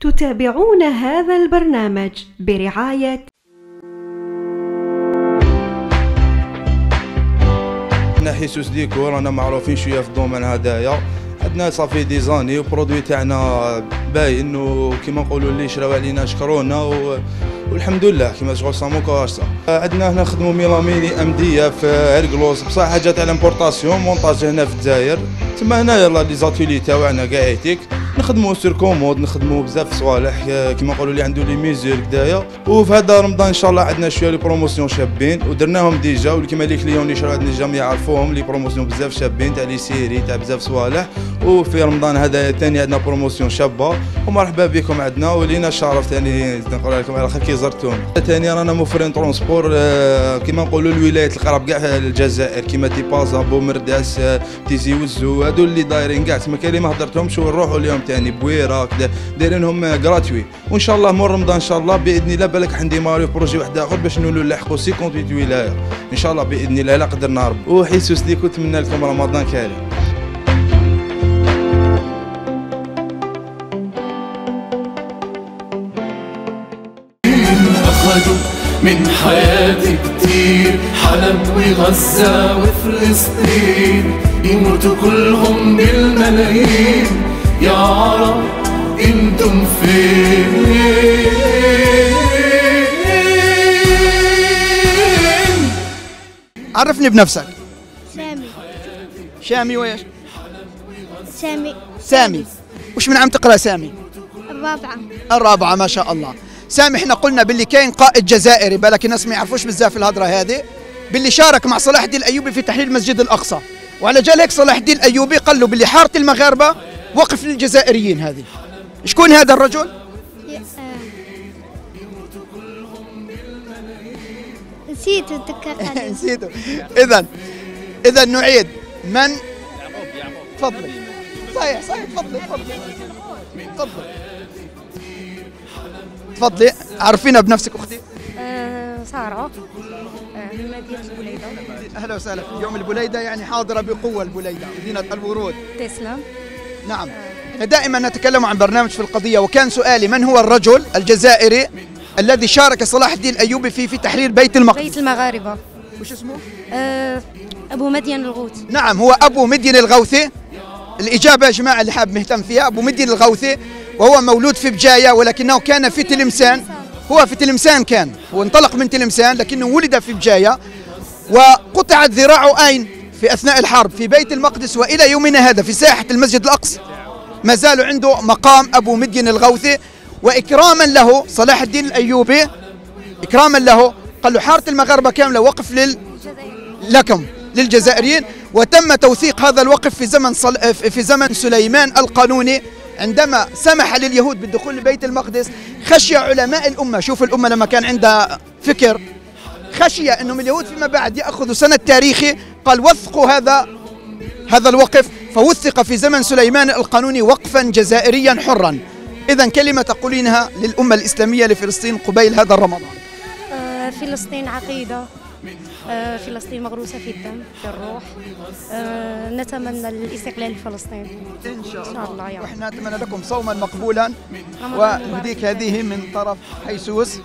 تتابعون هذا البرنامج برعاية إحنا حيسوس ديكور رانا معروفين شوية في الدومين هدايا. عندنا صافي دي زاني وبرودوي تاعنا باي إنه كيما نقولوا اللي شراو علينا شكرونا و... والحمد لله كيما شغل سامو كواشتا عندنا هنا نخدموا ميلاميني أم دي إف هرقلوس بصح حاجة تاع الامبورطاسيون مونتاج هنا في الجزائر. تما هنا يلا les ateliers تاعنا كاع نخدموا sur commande نخدموا بزاف صوالح كيما نقولوا اللي عنده les mesures كدايا. وفي هذا رمضان إن شاء الله عندنا شوية les promotions شابين ودرناهم déjà وكيما les clients اللي شراو عندنا déjà يعرفوهم les promotions بزاف شابين تاع les séries تاع بزاف صوالح. وفي رمضان هذا ثاني عندنا promotion شابة. ومرحبا بكم عندنا ولينا الشرف ثاني نقول لكم على خير كي زرتونا. ثاني رانا موفرين transport آه، كيما نقولوا الولايات القراب كاع الجزائر كيما تيبازا بومرداس آه، تيزي وزو هادو اللي دايرين كاع. تما كاين اللي ما هضرتهمش ونروحوا اليوم ثاني بويرة دايرينهم جراتوي وإن شاء الله مور رمضان إن شاء الله بإذن الله بالك عندي ماريو بروجي واحد آخر باش نولوا نلحقوا 58 ولايه إن شاء الله بإذن الله لا قدرنا ربي وحيسوس ديكو نتمنى لكم رمضان كريم من حياتي كتير حلب وغزة وفلسطين. يموتوا كلهم بالملايين يا عرب أنتم فين عرفني بنفسك. سامي. شامي ويش سامي. سامي. وش من عم تقرأ سامي؟ الرابعة. الرابعة ما شاء الله. سامي إحنا قلنا باللي كاين قائد جزائري بالك الناس ما يعرفوش بزاف الهضرة هذه باللي شارك مع صلاح الدين الأيوبي في تحرير المسجد الأقصى. وعلى جال هيك صلاح الدين الأيوبي قال له باللي حارة المغاربة وقف للجزائريين هذه. شكون هذا الرجل؟ آه. نسيت اتذكر نسيته. اذا اذا نعيد. من؟ تفضلي. صحيح صحيح تفضلي تفضلي. تفضلي. تفضلي عرفينا بنفسك أختي؟ سارة. آه، من مدينة بوليدة. أهلا وسهلا في يوم البليده يعني حاضرة بقوة البليده مدينة الورود. تسلم. نعم. دائما نتكلم عن برنامج في القضية وكان سؤالي من هو الرجل الجزائري الذي شارك صلاح الدين الأيوبي في في تحرير بيت المقدس؟ بيت المغاربة. وش اسمه؟ آه، أبو مدين الغوث نعم هو أبو مدين الغوثي. الإجابة يا جماعة اللي حاب مهتم فيها أبو مدين الغوثي وهو مولود في بجاية ولكنه كان في تلمسان. هو في تلمسان كان هو انطلق من تلمسان لكنه ولد في بجاية وقطعت ذراعه آين في أثناء الحرب في بيت المقدس وإلى يومنا هذا في ساحة المسجد الأقصى. ما زال عنده مقام أبو مدين الغوثي وإكراما له صلاح الدين الأيوبي إكراما له. قال له حارة المغاربة كاملة وقف لل لكم. للجزائريين وتم توثيق هذا الوقف في زمن صل... في زمن سليمان القانوني. عندما سمح لليهود بالدخول لبيت المقدس خشي علماء الأمة. شوف الأمة لما كان عندها فكر. خشي انهم اليهود فيما بعد ياخذوا سند تاريخي قال وثقوا هذا هذا الوقف. فوثق في زمن سليمان القانوني وقفا جزائريا حرا. اذا كلمة تقولينها للأمة الإسلامية لفلسطين قبيل هذا الرمضان. آه، فلسطين عقيدة. فلسطين مغروسة في الدم في الروح. آه، نتمنى الاستقلال لفلسطين إن شاء إن شاء الله. يا رب. وإحنا نتمنى لكم صوما مقبولا. ونهديك مبارك. هذه من طرف حيسوس.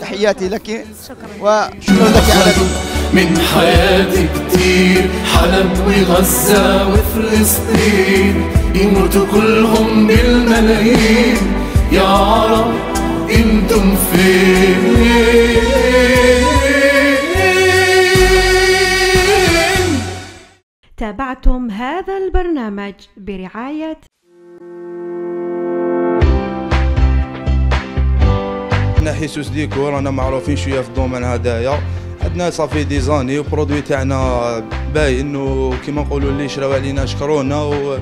تحياتي لك. شكرا. وشكرا لك على من حياتي كتير حلب وغزة وفلسطين. يموتوا كلهم بالملايين. يا عرب أنتم فين تابعتم هذا البرنامج برعاية إحنا حيسوس ديكور رانا معروفين شوية في الدومين هدايا. عندنا صافي دي زاني وبرودوي تاعنا باي انه كيما نقولوا اللي شراو علينا شكرونا و...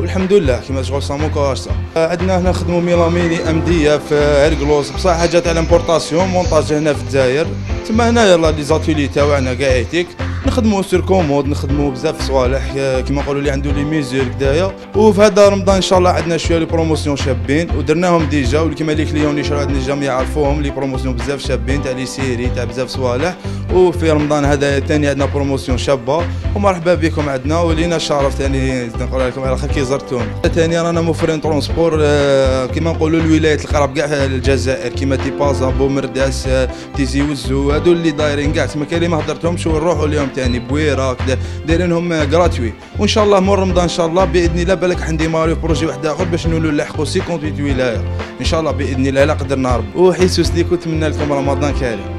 والحمد لله كيما شغل سامو كواشتا عندنا هنا نخدموا ميلاميني أم دي أف هرقلوس بصح حاجة تاع الامبورطاسيون مونتاج هنا في الجزائر. تما هنا يلا لي زاتولي تاعنا كاع إيتيك. نخدموا سير كومود نخدموا بزاف صوالح كيما نقولوا اللي عنده لي ميزور كدايا. وفي هذا رمضان إن شاء الله عندنا شوية لي بروموسيون شابين ودرناهم ديجا وكيما لي كليون اللي شراو عندنا ديجا يعرفوهم لي بروموسيون بزاف شابين تاع لي سيري تاع بزاف صوالح. وفي رمضان هذا ثاني عندنا بروموسيون شابة. ومرحبا بكم عندنا. ولينا الشرف ثاني نقول لكم على خير كي زرتونا. ثاني رانا موفرين ترونسبور آه، كيما نقولوا الولايات القراب كاع الجزائر كيما تيبازا بومرداس آه، تيزي وزو هادو اللي دايرين كاع. تما كاين اللي ما هضرتهمش ونروحوا اليوم ثاني بويرة دايرينهم جراتوي وإن شاء الله مور رمضان إن شاء الله بإذن الله بالك حنديماريو بروجي واحد آخر باش نولوا نلحقوا 58 ولايه إن شاء الله بإذن الله لا قدرنا ربي وحيسوس ليكو نتمنى لكم رمضان كريم